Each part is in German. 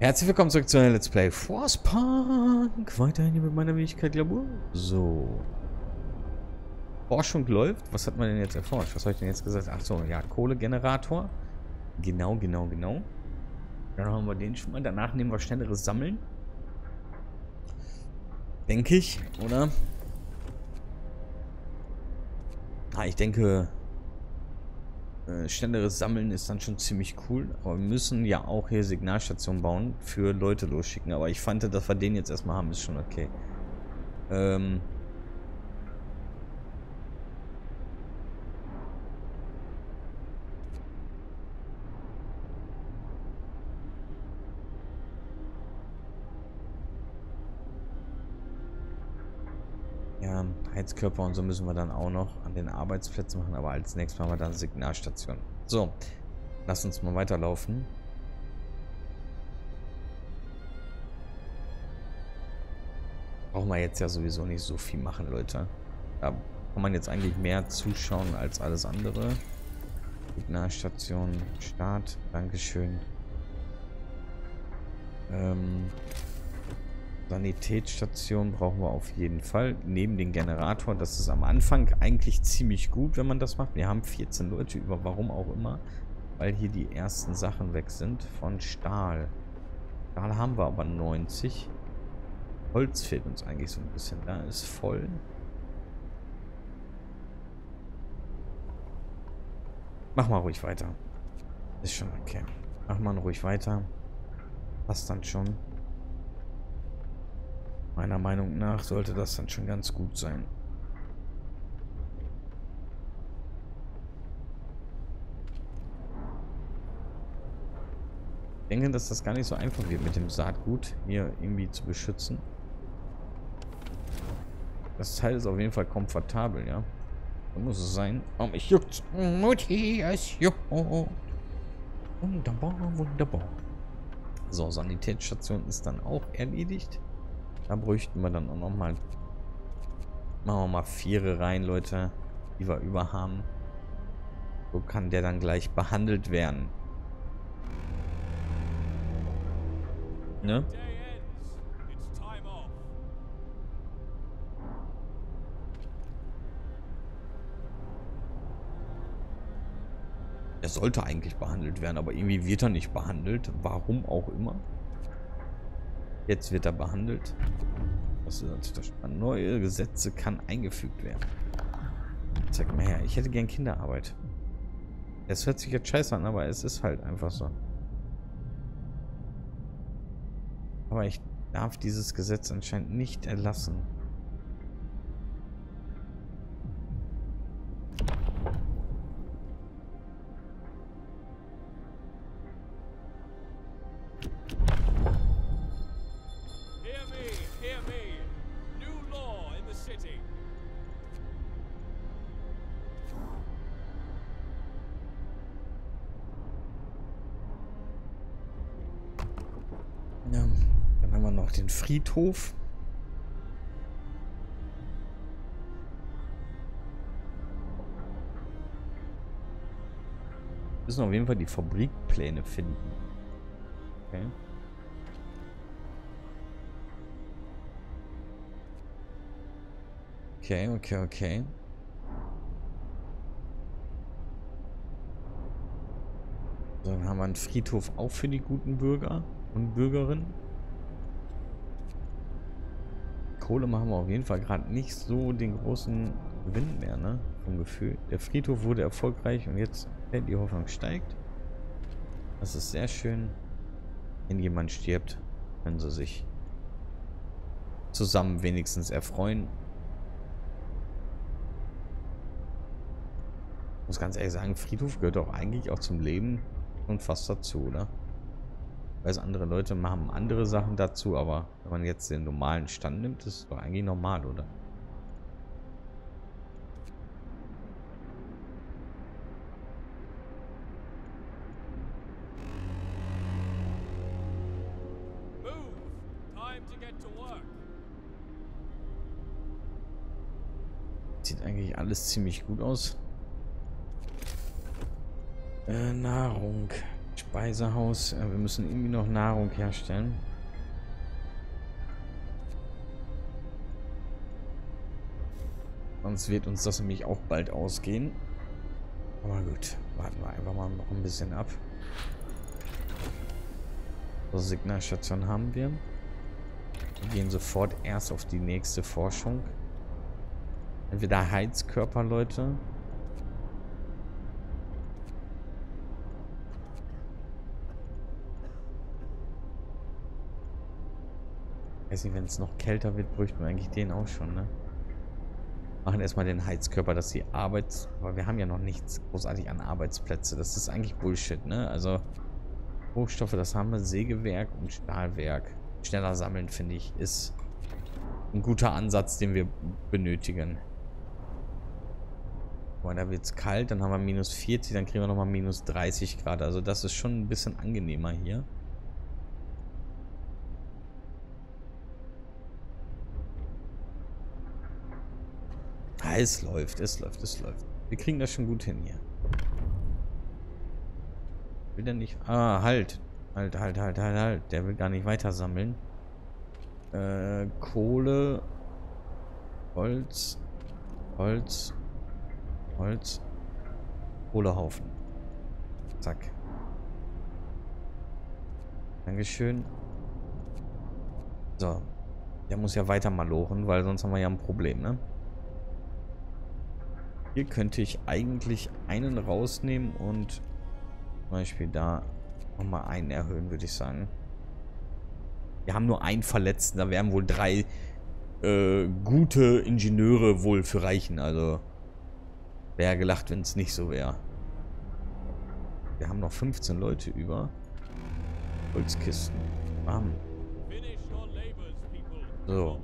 Herzlich willkommen zurück zu einem Let's Play Frostpunk. Weiterhin hier mit meiner Fähigkeit Labor. So. Forschung läuft. Was hat man denn jetzt erforscht? Was habe ich denn jetzt gesagt? Achso, ja, Kohlegenerator. Genau, genau, genau. Dann haben wir den schon mal. Danach nehmen wir schnelleres Sammeln. Denke ich, oder? Ah, ich denke, äh, schnelleres Sammeln ist dann schon ziemlich cool. Aber wir müssen ja auch hier Signalstationen bauen für Leute losschicken. Aber ich fand, dass wir den jetzt erstmal haben, ist schon okay. Ähm... Ja, Heizkörper und so müssen wir dann auch noch an den Arbeitsplätzen machen, aber als nächstes machen wir dann Signalstation. So, lass uns mal weiterlaufen. Brauchen wir jetzt ja sowieso nicht so viel machen, Leute. Da kann man jetzt eigentlich mehr zuschauen als alles andere. Signalstation, Start, Dankeschön. Ähm, Sanitätsstation brauchen wir auf jeden Fall. Neben den Generator. Das ist am Anfang eigentlich ziemlich gut, wenn man das macht. Wir haben 14 Leute über, warum auch immer. Weil hier die ersten Sachen weg sind von Stahl. Stahl haben wir aber 90. Holz fehlt uns eigentlich so ein bisschen. Da ist voll. Mach mal ruhig weiter. Ist schon okay. Mach mal ruhig weiter. Passt dann schon. Meiner Meinung nach sollte das dann schon ganz gut sein. Ich denke, dass das gar nicht so einfach wird mit dem Saatgut hier irgendwie zu beschützen. Das Teil ist auf jeden Fall komfortabel, ja. So muss es sein. Oh, mich juckt. Mutti, es juckt. Wunderbar, wunderbar. So, Sanitätsstation ist dann auch erledigt. Da bräuchten wir dann auch nochmal. Machen wir mal Viere rein, Leute. Die wir über haben. So kann der dann gleich behandelt werden. Ne? Er sollte eigentlich behandelt werden, aber irgendwie wird er nicht behandelt. Warum auch immer. Jetzt wird er behandelt. Das ist natürlich. Neue Gesetze kann eingefügt werden. Zeig mal her. Ich hätte gern Kinderarbeit. Es hört sich jetzt scheiße an, aber es ist halt einfach so. Aber ich darf dieses Gesetz anscheinend nicht erlassen. Friedhof. Wir müssen auf jeden Fall die Fabrikpläne finden. Okay. Okay, okay, okay. Dann haben wir einen Friedhof auch für die guten Bürger und Bürgerinnen. Kohle machen wir auf jeden Fall gerade nicht so den großen Gewinn mehr, ne? Vom Gefühl. Der Friedhof wurde erfolgreich und jetzt die Hoffnung steigt. Das ist sehr schön. Wenn jemand stirbt, können sie sich zusammen wenigstens erfreuen. Ich muss ganz ehrlich sagen, Friedhof gehört auch eigentlich auch zum Leben und fast dazu, oder? Weiß, andere Leute machen andere Sachen dazu, aber wenn man jetzt den normalen Stand nimmt, ist doch eigentlich normal, oder? Sieht eigentlich alles ziemlich gut aus. Äh, Nahrung. Speisehaus. Ja, wir müssen irgendwie noch Nahrung herstellen. Sonst wird uns das nämlich auch bald ausgehen. Aber gut, warten wir einfach mal noch ein bisschen ab. So, Signalstation haben wir. Wir gehen sofort erst auf die nächste Forschung. Entweder Heizkörper, Leute. Weiß nicht, wenn es noch kälter wird, bräuchten wir eigentlich den auch schon, ne? Machen erstmal den Heizkörper, dass die Arbeits... Aber wir haben ja noch nichts großartig an Arbeitsplätze. Das ist eigentlich Bullshit, ne? Also, Rohstoffe, das haben wir. Sägewerk und Stahlwerk. Schneller sammeln, finde ich, ist ein guter Ansatz, den wir benötigen. Boah, da wird es kalt, dann haben wir minus 40, dann kriegen wir nochmal minus 30 Grad. Also das ist schon ein bisschen angenehmer hier. Es läuft, es läuft, es läuft. Wir kriegen das schon gut hin hier. Will der nicht... Ah, halt. Halt, halt, halt, halt, halt. Der will gar nicht weiter sammeln. Äh, Kohle. Holz. Holz. Holz. Kohlehaufen. Zack. Dankeschön. So. Der muss ja weiter malochen, weil sonst haben wir ja ein Problem, ne? Hier könnte ich eigentlich einen rausnehmen und zum Beispiel da nochmal einen erhöhen, würde ich sagen. Wir haben nur einen Verletzten, da werden wohl drei äh, gute Ingenieure wohl für reichen. Also wäre gelacht, wenn es nicht so wäre. Wir haben noch 15 Leute über. Holzkisten. Bam. So.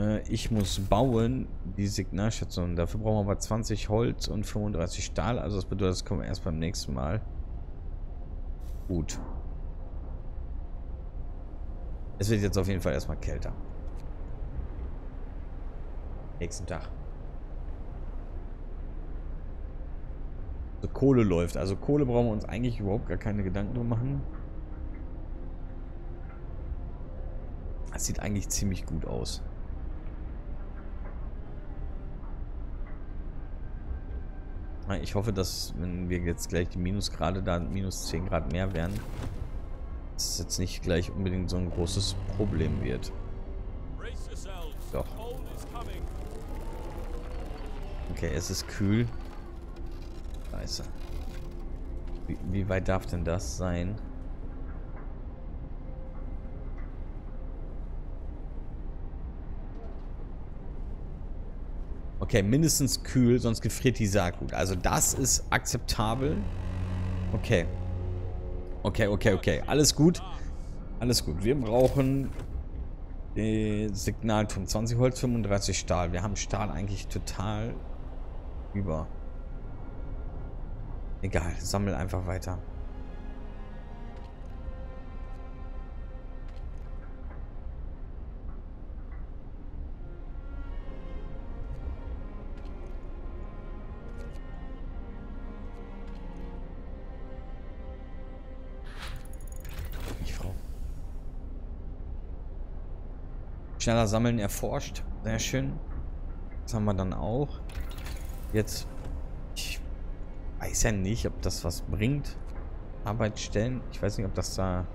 Äh, ich muss bauen, die Signalstation. Dafür brauchen wir aber 20 Holz und 35 Stahl. Also das bedeutet, das kommen wir erst beim nächsten Mal. Gut. Es wird jetzt auf jeden Fall erstmal kälter. Nächsten Tag. So, Kohle läuft. Also Kohle brauchen wir uns eigentlich überhaupt gar keine Gedanken drum machen. Das sieht eigentlich ziemlich gut aus. Ich hoffe, dass, wenn wir jetzt gleich die Minusgrade da minus 10 Grad mehr werden, dass es jetzt nicht gleich unbedingt so ein großes Problem wird. Doch. Okay, es ist kühl. Scheiße. Wie, wie weit darf denn das sein? Okay, mindestens kühl, sonst gefriert die Saatgut. Also das ist akzeptabel. Okay. Okay, okay, okay. Alles gut. Alles gut. Wir brauchen Signalturm. 20 Holz, 35 Stahl. Wir haben Stahl eigentlich total über. Egal, sammel einfach weiter. Schneller sammeln erforscht. Sehr schön. Das haben wir dann auch. Jetzt. Ich weiß ja nicht, ob das was bringt. Arbeitsstellen. Ich weiß nicht, ob das da.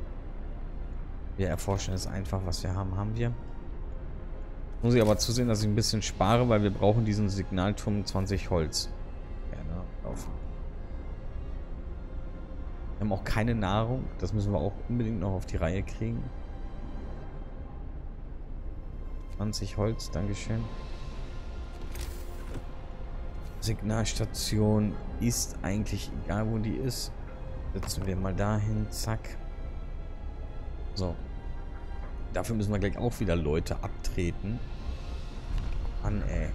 Wir erforschen es einfach, was wir haben, haben wir. Muss ich aber zusehen, dass ich ein bisschen spare, weil wir brauchen diesen Signalturm 20 Holz. Gerne laufen. Wir haben auch keine Nahrung. Das müssen wir auch unbedingt noch auf die Reihe kriegen. 20 Holz, Dankeschön. Signalstation ist eigentlich egal, wo die ist. Setzen wir mal dahin, zack. So. Dafür müssen wir gleich auch wieder Leute abtreten. An, ey.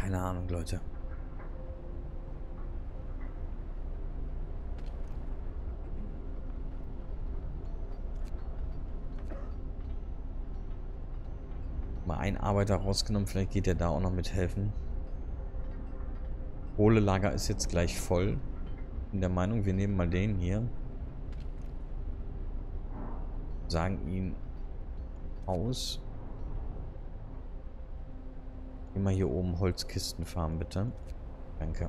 Keine Ahnung, Leute. Mal ein Arbeiter rausgenommen, vielleicht geht er da auch noch mithelfen. Kohlelager ist jetzt gleich voll. In der Meinung, wir nehmen mal den hier. Sagen ihn aus. Immer hier oben Holzkisten fahren, bitte. Danke.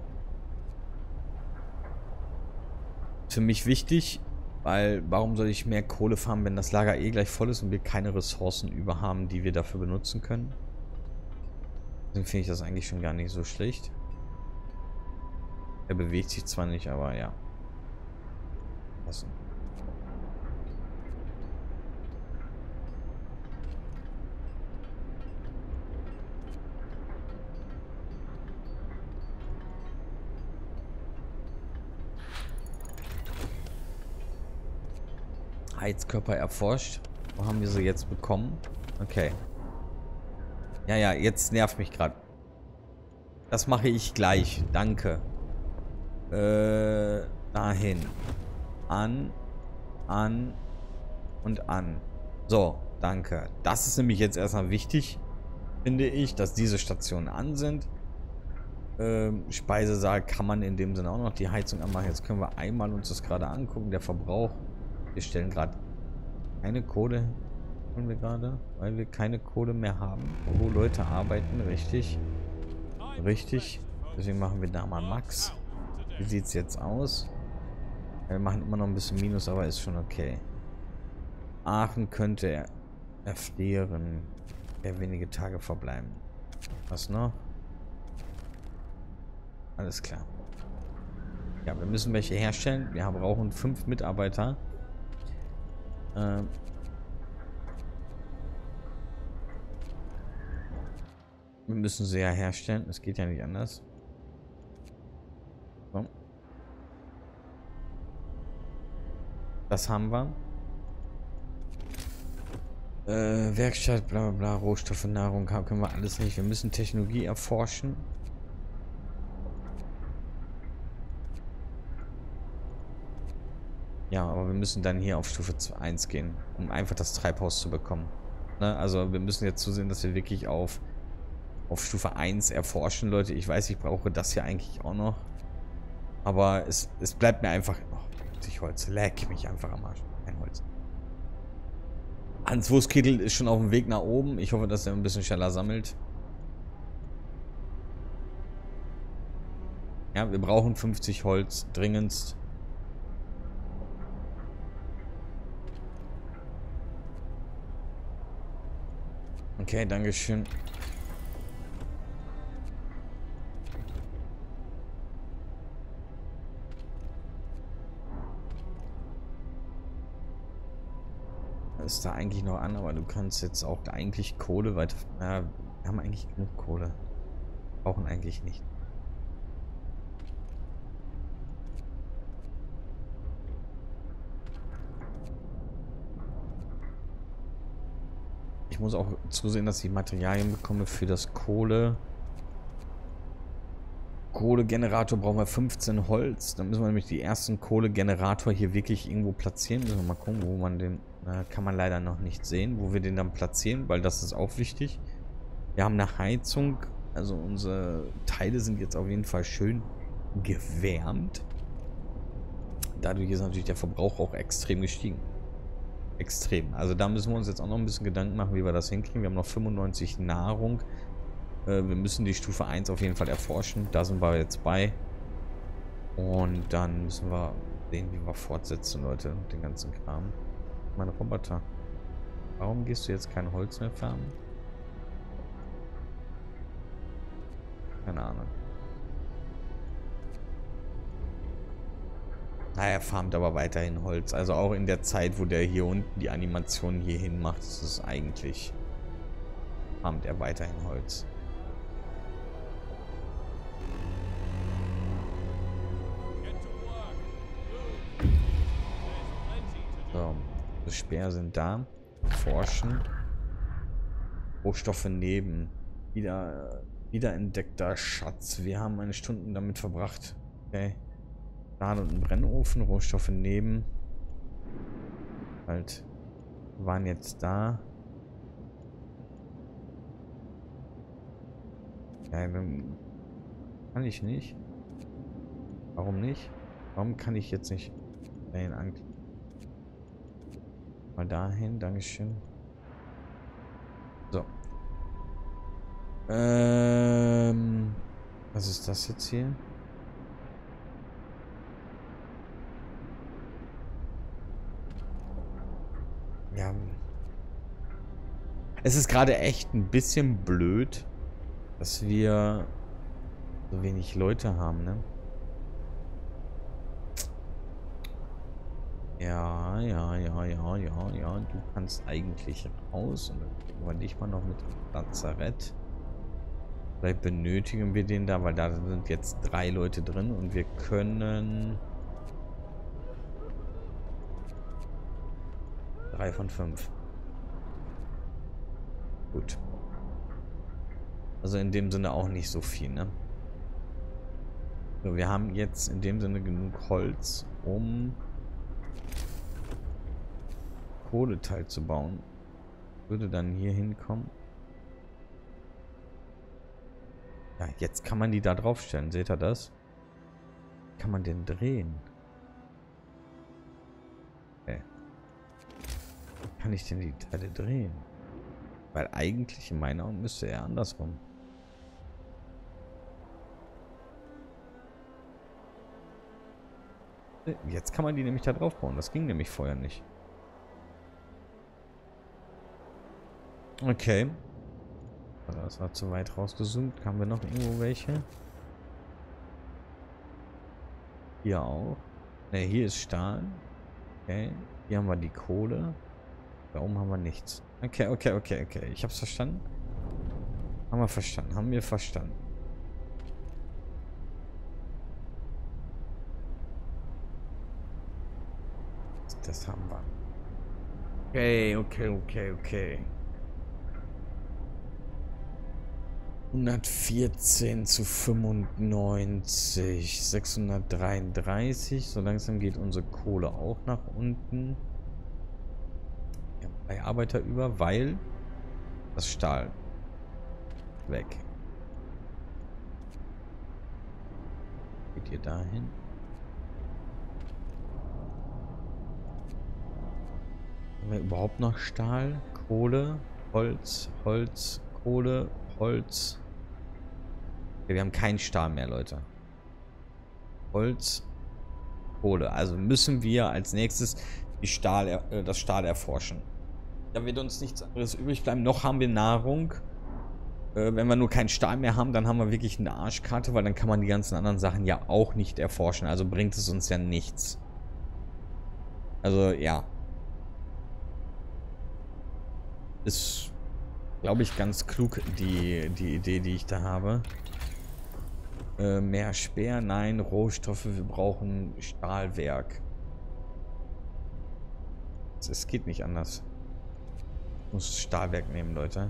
Für mich wichtig, weil warum soll ich mehr Kohle fahren, wenn das Lager eh gleich voll ist und wir keine Ressourcen über haben, die wir dafür benutzen können? Deswegen finde ich das eigentlich schon gar nicht so schlecht. Er bewegt sich zwar nicht, aber ja. Lassen. Heizkörper erforscht. Wo haben wir sie jetzt bekommen? Okay. Ja, ja, jetzt nervt mich gerade. Das mache ich gleich. Danke. Äh, dahin. An, an und an. So, danke. Das ist nämlich jetzt erstmal wichtig, finde ich, dass diese Stationen an sind. Ähm, Speisesaal kann man in dem Sinne auch noch die Heizung anmachen. Jetzt können wir einmal uns das gerade angucken. Der Verbrauch wir stellen gerade keine Kohle. Holen wir gerade, weil wir keine Kohle mehr haben. Wo Leute arbeiten, richtig. Richtig. Deswegen machen wir da mal Max. Wie sieht es jetzt aus? Wir machen immer noch ein bisschen Minus, aber ist schon okay. Aachen könnte erfrieren. Ja, wenige Tage verbleiben. Was noch? Alles klar. Ja, wir müssen welche herstellen. Wir brauchen fünf Mitarbeiter. Ähm wir müssen sie ja herstellen. Es geht ja nicht anders. So. Das haben wir. Äh, Werkstatt, bla bla bla, Rohstoffe, Nahrung können wir alles nicht. Wir müssen Technologie erforschen. Ja, aber wir müssen dann hier auf Stufe 1 gehen, um einfach das Treibhaus zu bekommen. Ne? Also wir müssen jetzt zusehen, dass wir wirklich auf, auf Stufe 1 erforschen, Leute. Ich weiß, ich brauche das hier eigentlich auch noch. Aber es, es bleibt mir einfach... Oh, ich Holz. Leck mich einfach am Arsch. Kein Holz. Hans Wurskittel ist schon auf dem Weg nach oben. Ich hoffe, dass er ein bisschen schneller sammelt. Ja, wir brauchen 50 Holz dringendst. Okay, Dankeschön. Ist da eigentlich noch an, aber du kannst jetzt auch eigentlich Kohle weiter... Ja, wir haben eigentlich genug Kohle. Brauchen eigentlich nicht. Muss auch zusehen, dass ich Materialien bekomme für das Kohle. Kohlegenerator brauchen wir 15 Holz. Dann müssen wir nämlich die ersten Kohlegenerator hier wirklich irgendwo platzieren. Müssen wir mal gucken, wo man den... Na, kann man leider noch nicht sehen, wo wir den dann platzieren, weil das ist auch wichtig. Wir haben eine Heizung. Also unsere Teile sind jetzt auf jeden Fall schön gewärmt. Dadurch ist natürlich der Verbrauch auch extrem gestiegen extrem. Also da müssen wir uns jetzt auch noch ein bisschen Gedanken machen, wie wir das hinkriegen. Wir haben noch 95 Nahrung. Äh, wir müssen die Stufe 1 auf jeden Fall erforschen. Da sind wir jetzt bei. Und dann müssen wir sehen, wie wir fortsetzen, Leute. Den ganzen Kram. Meine Roboter. Warum gehst du jetzt kein Holz mehr farmen? Keine Ahnung. Na, er farmt aber weiterhin Holz. Also auch in der Zeit, wo der hier unten die Animation hier hin macht, ist es eigentlich... Farmt er weiterhin Holz. So, die Speer sind da. Forschen. Rohstoffe neben. Wieder, wieder entdeckter Schatz. Wir haben eine Stunde damit verbracht. Okay. Laden und einen Brennofen, Rohstoffe neben. Halt, waren jetzt da. Ja, kann ich nicht. Warum nicht? Warum kann ich jetzt nicht den anklicken? Mal dahin, Dankeschön. So. Ähm, was ist das jetzt hier? Ja. Es ist gerade echt ein bisschen blöd, dass wir so wenig Leute haben, ne? Ja, ja, ja, ja, ja, ja. Du kannst eigentlich raus. Und dann kriegen wir dich mal noch mit Lazarett. Vielleicht benötigen wir den da, weil da sind jetzt drei Leute drin und wir können... Drei von fünf. Gut. Also in dem Sinne auch nicht so viel, ne? So, wir haben jetzt in dem Sinne genug Holz, um Kohleteil zu bauen. Würde dann hier hinkommen. Ja, jetzt kann man die da draufstellen. Seht ihr das? Kann man den drehen? Okay. Wie kann ich denn die Teile drehen? Weil eigentlich in meiner Augen müsste er andersrum. Jetzt kann man die nämlich da drauf bauen. Das ging nämlich vorher nicht. Okay. Das war zu weit rausgezoomt. Haben wir noch irgendwo welche? Hier auch. Ne, hier ist Stahl. Okay. Hier haben wir die Kohle. Da oben haben wir nichts. Okay, okay, okay, okay. Ich hab's verstanden. Haben wir verstanden. Haben wir verstanden. Das haben wir. Okay, okay, okay, okay. 114 zu 95. 633. So langsam geht unsere Kohle auch nach unten. Wir haben drei Arbeiter über, weil das Stahl weg. Geht ihr dahin? Haben wir überhaupt noch Stahl? Kohle? Holz? Holz? Kohle? Holz? Okay, wir haben keinen Stahl mehr, Leute. Holz, Kohle. Also müssen wir als nächstes Stahl, äh, das Stahl erforschen. Da wird uns nichts anderes übrig bleiben. Noch haben wir Nahrung. Äh, wenn wir nur keinen Stahl mehr haben, dann haben wir wirklich eine Arschkarte, weil dann kann man die ganzen anderen Sachen ja auch nicht erforschen. Also bringt es uns ja nichts. Also, ja. Ist, glaube ich, ganz klug, die, die Idee, die ich da habe. Äh, mehr Speer, nein. Rohstoffe, wir brauchen Stahlwerk. Es geht nicht anders. Muss Stahlwerk nehmen, Leute.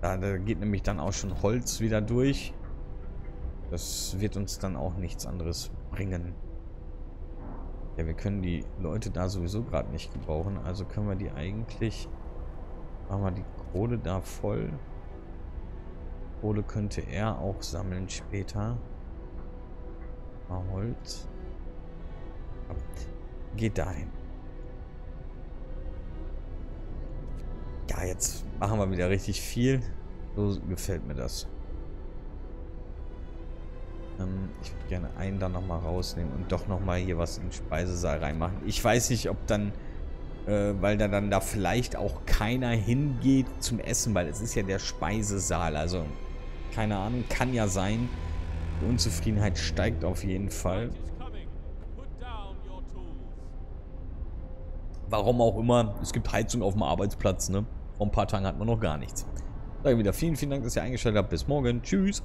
Da, da geht nämlich dann auch schon Holz wieder durch. Das wird uns dann auch nichts anderes bringen. Ja, wir können die Leute da sowieso gerade nicht gebrauchen. Also können wir die eigentlich... Machen wir die Kohle da voll. Kohle könnte er auch sammeln später. Mal Holz. Geht dahin. Ja, jetzt machen wir wieder richtig viel. So gefällt mir das. Ähm, ich würde gerne einen da nochmal rausnehmen und doch nochmal hier was in den Speisesaal reinmachen. Ich weiß nicht, ob dann äh, weil da dann da vielleicht auch keiner hingeht zum Essen, weil es ist ja der Speisesaal. Also keine Ahnung, kann ja sein. Die Unzufriedenheit steigt auf jeden Fall. Warum auch immer, es gibt Heizung auf dem Arbeitsplatz, ne? Vor ein paar Tagen hat man noch gar nichts. Sage wieder vielen, vielen Dank, dass ihr eingeschaltet habt. Bis morgen. Tschüss.